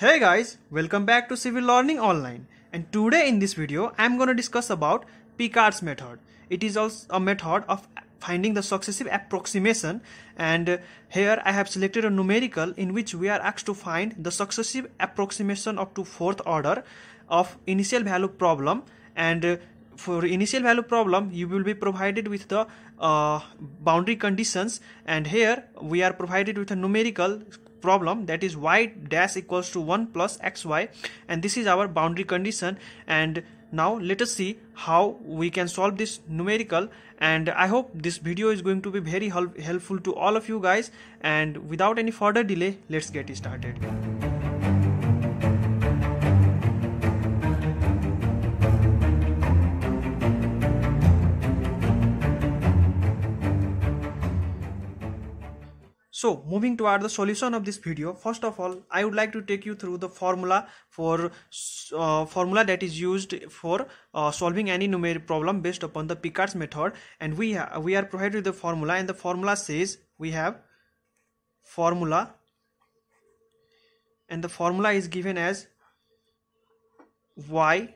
Hey guys, welcome back to Civil Learning Online. And today in this video I am going to discuss about Picard's method. It is also a method of finding the successive approximation. And here I have selected a numerical in which we are asked to find the successive approximation up to fourth order of initial value problem. And for initial value problem you will be provided with the uh, boundary conditions. And here we are provided with a numerical problem that is y dash equals to 1 plus xy and this is our boundary condition. And now let us see how we can solve this numerical and i hope this video is going to be very helpful to all of you guys. And without any further delay let's get started So moving toward the solution of this video, first of all, I would like to take you through the formula for uh, formula that is used for uh, solving any numeric problem based upon the Picard's method. And we, we are provided with the formula and the formula says we have formula and the formula is given as y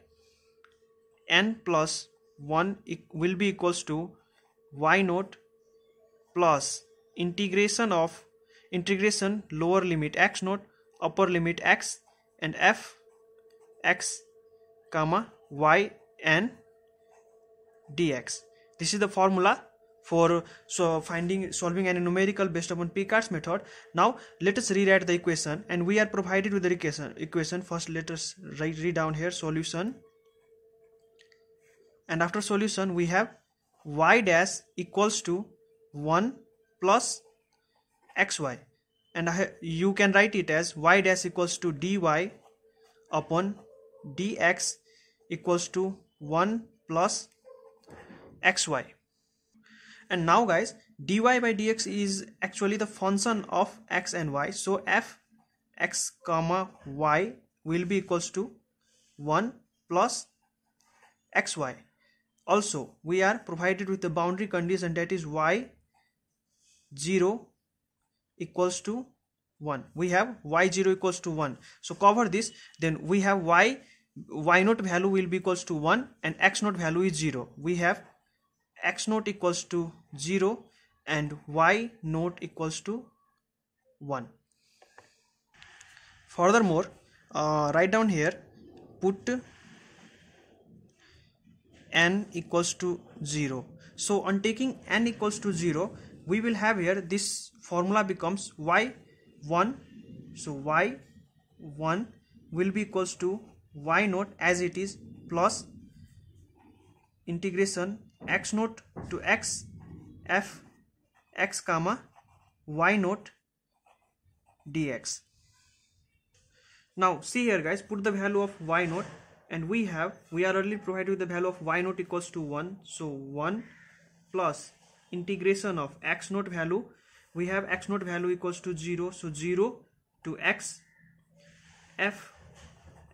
n plus 1 will be equals to y naught plus integration of integration lower limit x naught upper limit x and f x comma y and dx. This is the formula for so finding solving any numerical based upon Picard's method. Now let us rewrite the equation and we are provided with the equation equation. First let us write read down here solution. And after solution we have y dash equals to 1 plus xy. And you can write it as y dash equals to dy upon dx equals to 1 plus xy. And now guys dy by dx is actually the function of x and y. So f x comma y will be equals to 1 plus xy. Also we are provided with the boundary condition that is y 0 equals to 1 we have y0 equals to 1 so cover this. Then we have y y naught value will be equals to 1 and x naught value is 0 we have x naught equals to 0 and y naught equals to 1 furthermore uh, write down here put n equals to 0 so on taking n equals to 0 we will have here this formula becomes y1 so y1 will be equals to y naught as it is plus integration x naught to x f x comma y naught dx. Now see here guys put the value of y naught and we have we are already provided with the value of y naught equals to 1 so 1 plus integration of x naught value we have x naught value equals to 0 so 0 to x f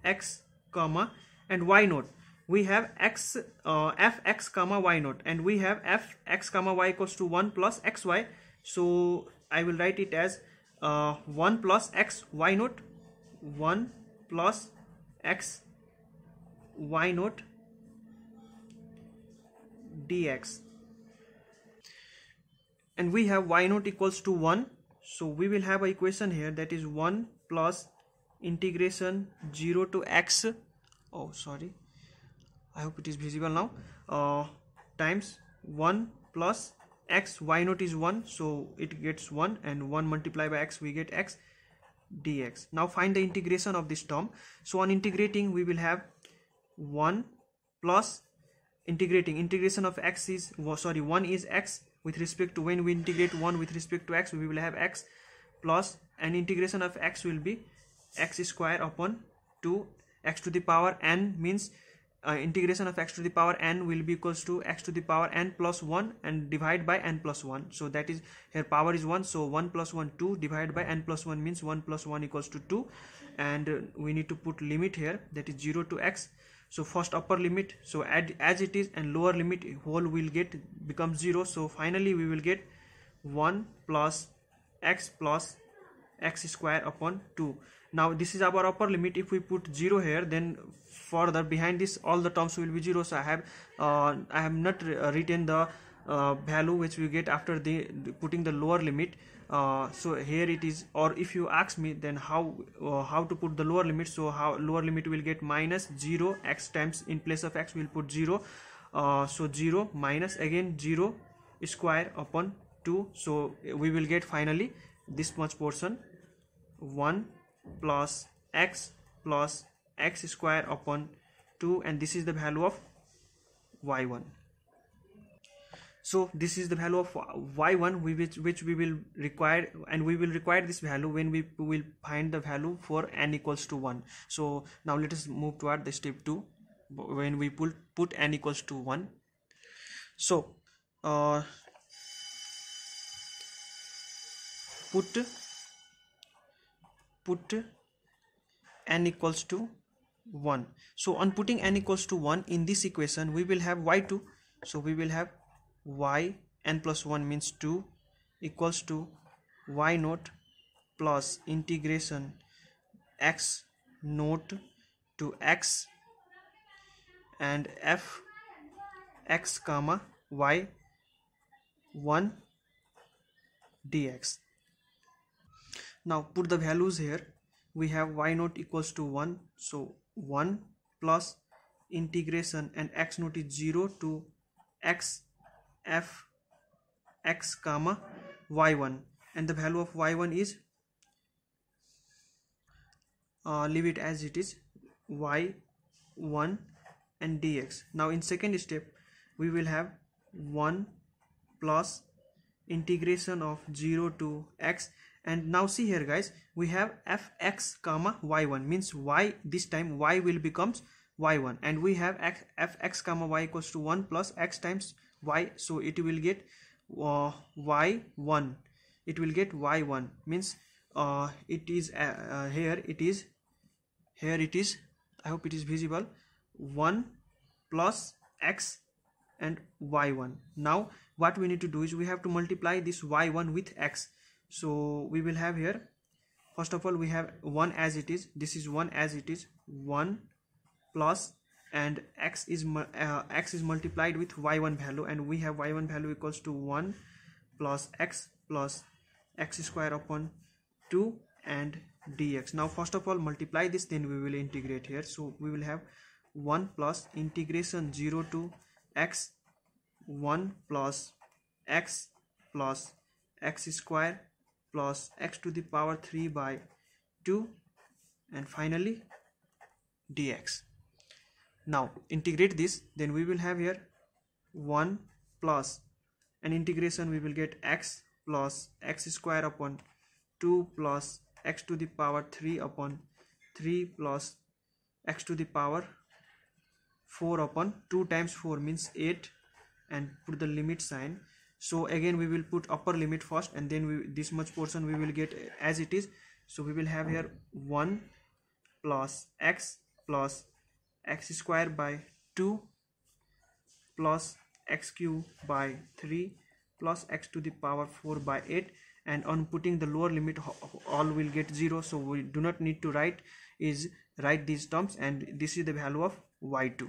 x comma and y naught. We have x uh, f x comma y naught. And we have f x comma y equals to 1 plus xy. So i will write it as uh, 1 plus x y naught 1 plus x y naught dx and we have y naught equals to 1 so we will have a equation here that is 1 plus integration 0 to x. Oh sorry. I hope it is visible now. Uh, times 1 plus x y naught is 1 so it gets 1 and 1 multiplied by x we get x dx. Now find the integration of this term. So on integrating we will have 1 plus integrating. Integration of x is sorry 1 is x with respect to when we integrate 1 with respect to x we will have x plus and integration of x will be x square upon 2 x to the power n means uh, integration of x to the power n will be equals to x to the power n plus 1 and divide by n plus 1 so that is here power is 1 so 1 plus 1 2 divided by n plus 1 means 1 plus 1 equals to 2 and uh, we need to put limit here that is 0 to x so first upper limit so add as it is and lower limit whole will get become 0 so finally we will get 1 plus x plus x square upon 2 now this is our upper limit. If we put 0 here then further behind this all the terms will be 0 so i have uh, i have not uh, written the uh, value which we get after the, the putting the lower limit uh, so here it is or if you ask me then how uh, how to put the lower limit? So how lower limit will get minus 0 x times in place of x we'll put 0 uh, so 0 minus again 0 square upon 2 so we will get finally this much portion. 1 plus x plus x square upon 2 and this is the value of y1 so this is the value of y1 which which we will require and we will require this value when we will find the value for n equals to 1 so now let us move toward the step 2 when we put put n equals to 1 so uh, put put n equals to 1 so on putting n equals to 1 in this equation we will have y2 so we will have y n plus 1 means 2 equals to y naught plus integration x naught to x and f x comma y 1 dx. Now put the values here. We have y naught equals to 1 so 1 plus integration and x naught is 0 to x f x comma y1 and the value of y1 is uh, leave it as it is y1 and dx now in second step we will have 1 plus integration of 0 to x. And now see here guys we have fx comma y1 means y this time y will becomes y1 and we have x, fx comma y equals to 1 plus x times y so it will get uh, y1 it will get y1 means uh, it is uh, uh, here it is here it is. I hope it is visible. 1 plus x and y1 now what we need to do is we have to multiply this y1 with x. So we will have here first of all we have 1 as it is. This is 1 as it is. 1 plus and x is uh, x is multiplied with y1 value and we have y1 value equals to 1 plus x plus x square upon 2 and dx. Now first of all multiply this then we will integrate here. So we will have 1 plus integration 0 to x 1 plus x plus x square plus x to the power 3 by 2 and finally dx now integrate this then we will have here 1 plus an integration we will get x plus x square upon 2 plus x to the power 3 upon 3 plus x to the power 4 upon 2 times 4 means 8 and put the limit sign. So again we will put upper limit first and then we this much portion we will get as it is. So we will have here 1 plus x plus x square by 2 plus x cube by 3 plus x to the power 4 by 8 and on putting the lower limit all will get 0 so we do not need to write is write these terms. And this is the value of y2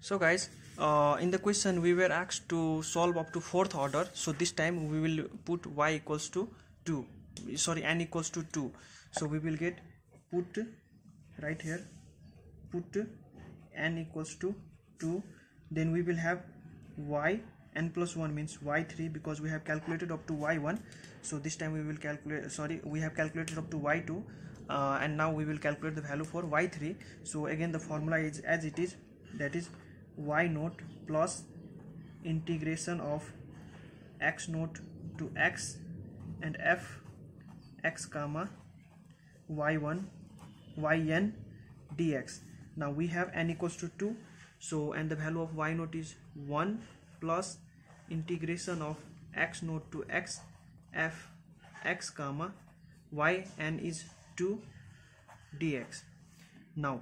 so guys uh, in the question we were asked to solve up to fourth order. So this time we will put y equals to 2 sorry n equals to 2 so we will get put right here. Put n equals to 2 then we will have y. N plus 1 means y3 because we have calculated up to y1 so this time we will calculate sorry we have calculated up to y2 uh, and now we will calculate the value for y3 so again the formula is as it is. That is y naught plus integration of x naught to x and f x comma y1 yn dx now we have n equals to 2 so and the value of y naught is 1 plus integration of x naught to x f x comma y n is 2 dx. Now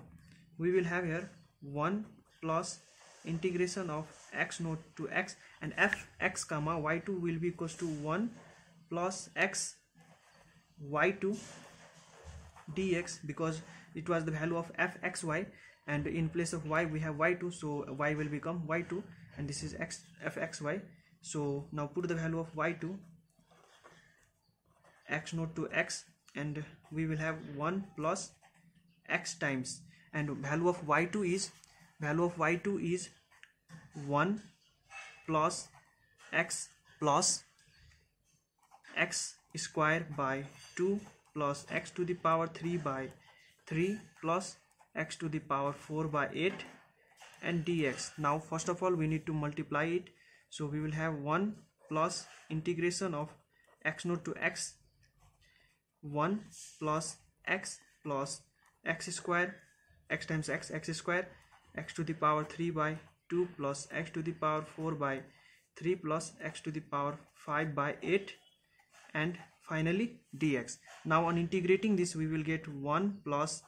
we will have here 1 plus integration of x naught to x and f x comma y2 will be equals to 1 plus x y2 dx because it was the value of fxy and in place of y we have y2 so y will become y2 and this is x fxy so now put the value of y2 x naught to x and we will have 1 plus x times. And value of y2 is value of y2 is 1 plus x plus x square by 2 plus x to the power 3 by 3 plus x to the power 4 by 8 and dx. Now first of all we need to multiply it. So we will have 1 plus integration of x naught to x 1 plus x plus x square x times x x square x to the power 3 by 2 plus x to the power 4 by 3 plus x to the power 5 by 8 and finally dx. Now on integrating this we will get 1 plus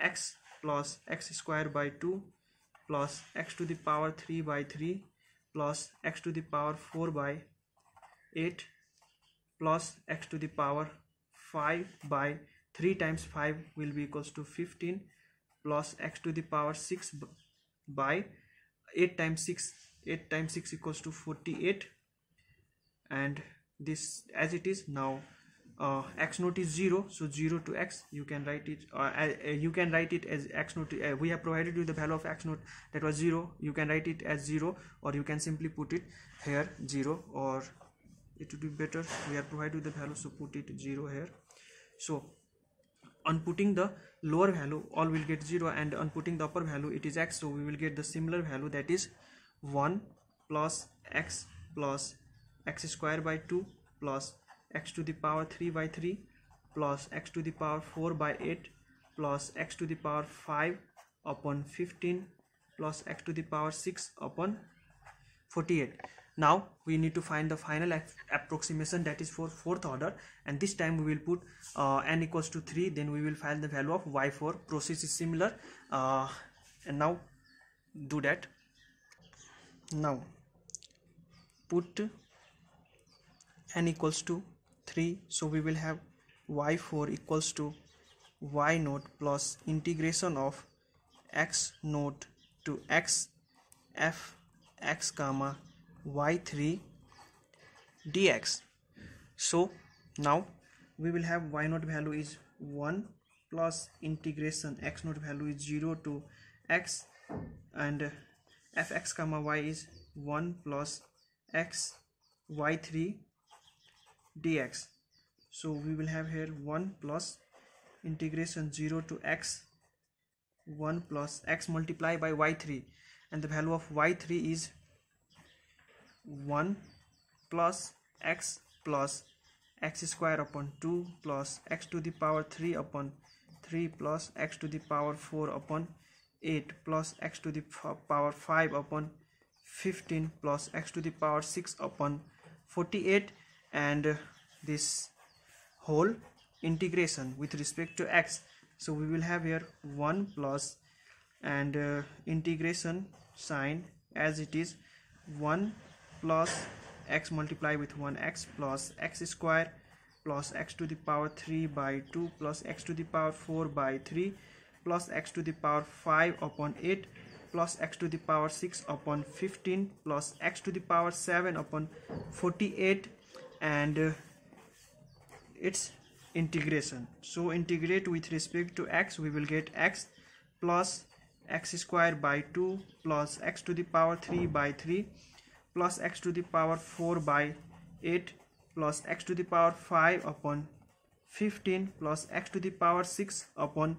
x plus x square by 2 plus x to the power 3 by 3 plus x to the power 4 by 8 plus x to the power 5 by 3 times 5 will be equals to 15 plus x to the power 6 by 8 times 6 8 times 6 equals to 48 and this as it is now uh, x naught is 0 so 0 to x you can write it uh, uh, you can write it as x naught uh, we have provided you the value of x naught that was 0 you can write it as 0 or you can simply put it here 0 or it would be better we are provided with the value so put it 0 here. So on putting the lower value all will get 0 and on putting the upper value it is x so we will get the similar value that is 1 plus x plus x square by 2 plus x to the power 3 by 3 plus x to the power 4 by 8 plus x to the power 5 upon 15 plus x to the power 6 upon 48 now we need to find the final approximation that is for fourth order. And this time we will put uh, n equals to 3 then we will find the value of y4 process is similar. Uh, and now do that. Now put n equals to 3 so we will have y4 equals to y naught plus integration of x naught to x f x comma y3 dx. So now we will have y naught value is 1 plus integration x naught value is 0 to x and fx comma y is 1 plus x y3 dx. So we will have here 1 plus integration 0 to x 1 plus x multiplied by y3 and the value of y3 is 1 plus x plus x square upon 2 plus x to the power 3 upon 3 plus x to the power 4 upon 8 plus x to the power 5 upon 15 plus x to the power 6 upon 48 and this whole integration with respect to x. So we will have here 1 plus and uh, integration sign as it is 1 plus x multiplied with 1x plus x square plus x to the power 3 by 2 plus x to the power 4 by 3 plus x to the power 5 upon 8 plus x to the power 6 upon 15 plus x to the power 7 upon 48 and uh, its integration. So integrate with respect to x we will get x plus x square by 2 plus x to the power 3 by 3 plus x to the power 4 by 8 plus x to the power 5 upon 15 plus x to the power 6 upon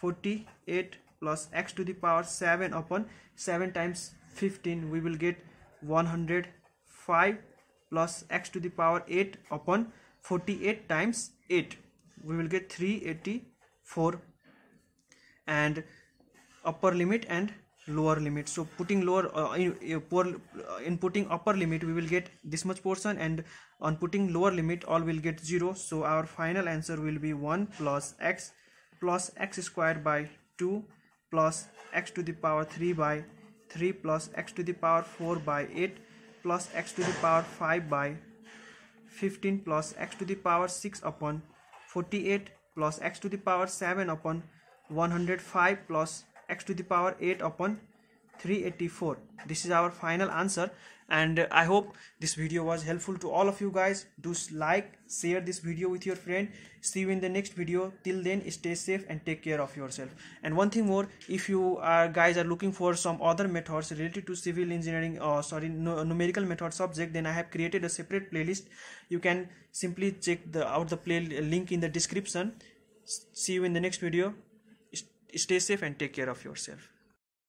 48 plus x to the power 7 upon 7 times 15 we will get 105 plus x to the power 8 upon 48 times 8 we will get 384 and upper limit and lower limit. So putting lower uh, in, uh, in putting upper limit we will get this much portion. And on putting lower limit all will get 0 so our final answer will be 1 plus x plus x squared by 2 plus x to the power 3 by 3 plus x to the power 4 by 8 plus x to the power 5 by 15 plus x to the power 6 upon 48 plus x to the power 7 upon 105 plus x to the power 8 upon 384 this is our final answer and uh, i hope this video was helpful to all of you guys. Do like share this video with your friend. See you in the next video. Till then stay safe and take care of yourself. And one thing more if you are guys are looking for some other methods related to civil engineering or sorry no, numerical method subject then i have created a separate playlist. You can simply check the out the play link in the description. See you in the next video. Stay safe and take care of yourself